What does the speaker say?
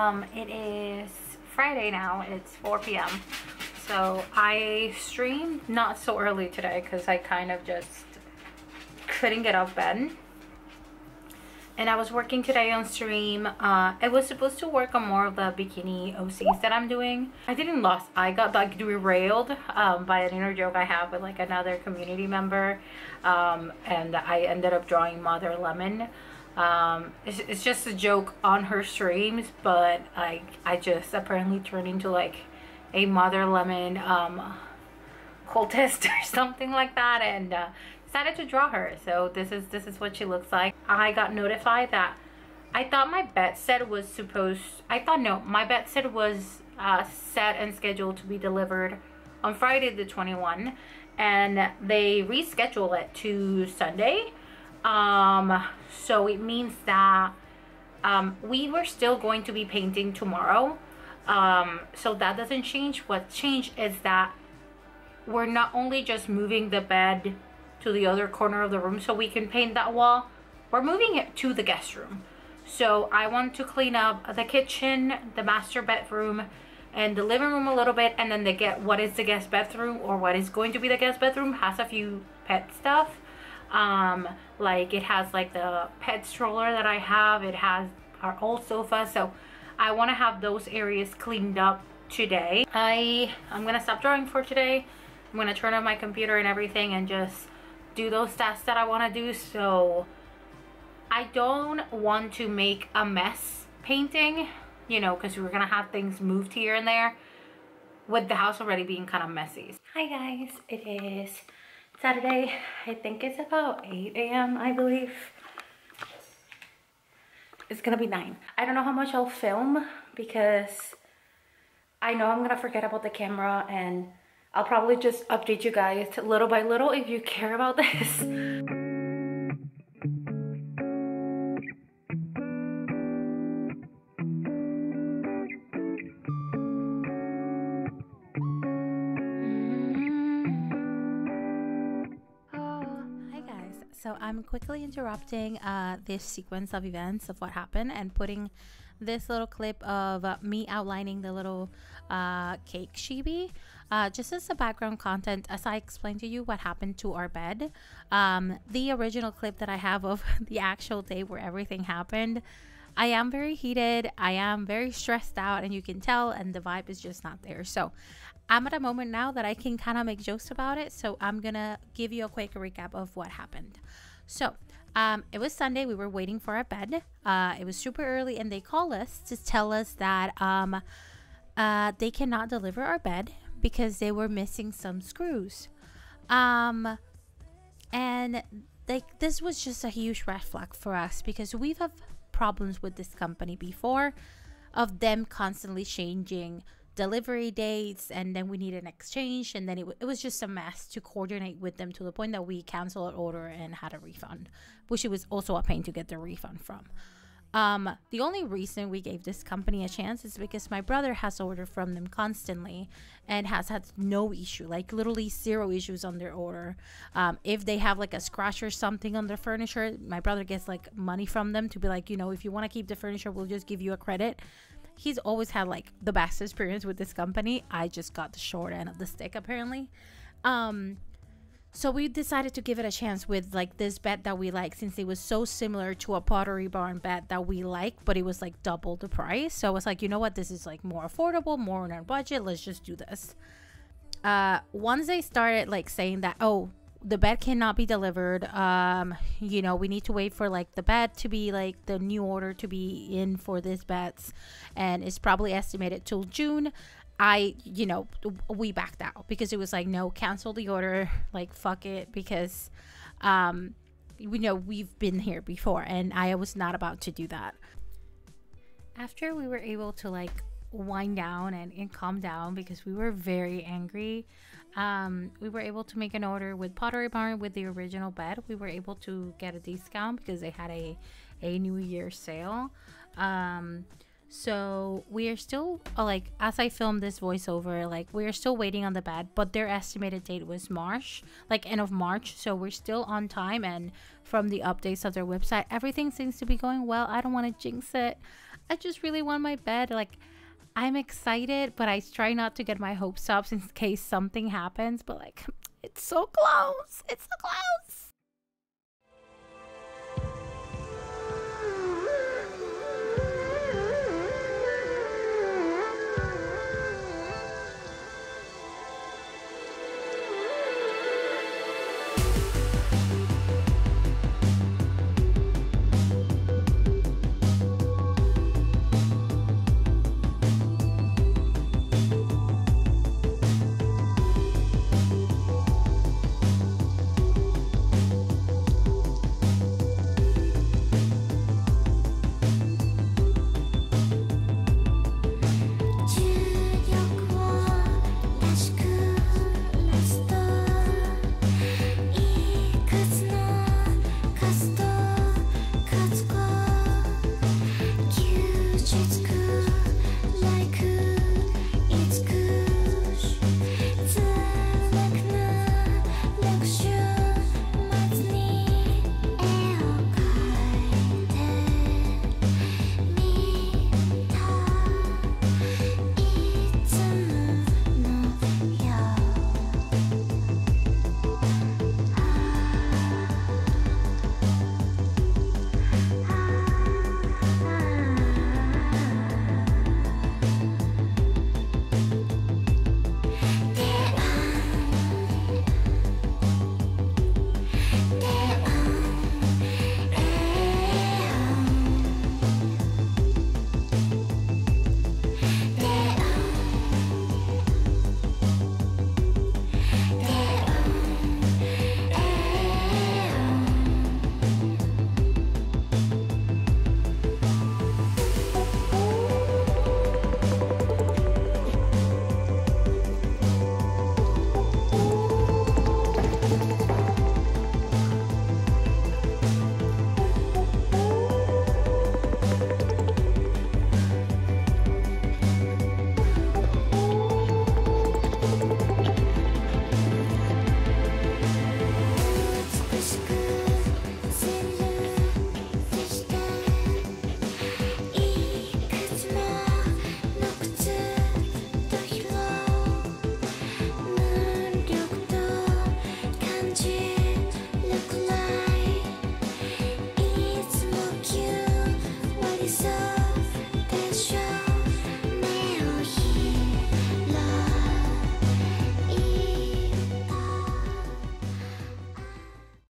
Um, it is Friday now. It's 4 p.m. So I streamed not so early today because I kind of just couldn't get off bed. And I was working today on stream. Uh, I was supposed to work on more of the bikini OCs that I'm doing. I didn't lost. I got like derailed um, by an inner joke I have with like another community member. Um, and I ended up drawing Mother Lemon. Um, it's, it's just a joke on her streams, but I, I just apparently turned into like a Mother Lemon um, cultist or something like that. And uh, decided to draw her. So this is this is what she looks like. I got notified that I thought my bet set was supposed I thought no, my bet set was uh, set and scheduled to be delivered on Friday the 21 and they reschedule it to Sunday. Um so it means that um, we were still going to be painting tomorrow. Um, so that doesn't change. What changed is that we're not only just moving the bed to the other corner of the room so we can paint that wall. We're moving it to the guest room. So I want to clean up the kitchen, the master bedroom, and the living room a little bit and then they get what is the guest bedroom or what is going to be the guest bedroom has a few pet stuff um like it has like the pet stroller that i have. It has our old sofa. So i want to have those areas cleaned up today. I i'm gonna stop drawing for today. I'm gonna turn on my computer and everything and just do those tasks that I want to do. So I don't want to make a mess painting, you know, because we're going to have things moved here and there with the house already being kind of messy. Hi guys, it is Saturday. I think it's about 8 a.m. I believe. It's gonna be 9. I don't know how much I'll film because I know I'm gonna forget about the camera and I'll probably just update you guys little by little if you care about this. so I'm quickly interrupting uh, this sequence of events of what happened and putting this little clip of uh, me outlining the little uh, cake chibi. Uh, just as a background content, as I explained to you what happened to our bed, um, the original clip that I have of the actual day where everything happened, I am very heated. I am very stressed out, and you can tell, and the vibe is just not there. So, I'm at a moment now that I can kind of make jokes about it. So, I'm gonna give you a quick recap of what happened. So, um, it was Sunday. We were waiting for our bed. Uh, it was super early, and they called us to tell us that um, uh, they cannot deliver our bed because they were missing some screws. Um, and like this was just a huge red flag for us because we've had problems with this company before of them constantly changing delivery dates and then we need an exchange and then it, it was just a mess to coordinate with them to the point that we canceled our order and had a refund which it was also a pain to get the refund from um, the only reason we gave this company a chance is because my brother has ordered from them constantly and has had no issue, like literally zero issues on their order. Um, if they have like a scratch or something on their furniture, my brother gets like money from them to be like, you know, if you want to keep the furniture, we'll just give you a credit. He's always had like the best experience with this company. I just got the short end of the stick apparently. Um, so we decided to give it a chance with like this bed that we like since it was so similar to a Pottery Barn bed that we like, but it was like double the price. So I was like, you know what, this is like more affordable, more on our budget. Let's just do this. Uh, once they started like saying that, oh, the bed cannot be delivered. Um, you know, we need to wait for like the bed to be like the new order to be in for this beds, and it's probably estimated till June. I, you know, we backed out because it was like, no, cancel the order, like fuck it, because um, we know we've been here before, and I was not about to do that. After we were able to like wind down and, and calm down because we were very angry, um, we were able to make an order with Pottery Barn with the original bed. We were able to get a discount because they had a a New Year sale. Um, so we are still uh, like as I filmed this voiceover, like we are still waiting on the bed, but their estimated date was March, like end of March. So we're still on time, and from the updates of their website, everything seems to be going well. I don't want to jinx it. I just really want my bed. Like, I'm excited, but I try not to get my hopes up in case something happens. But like, it's so close. It's so close.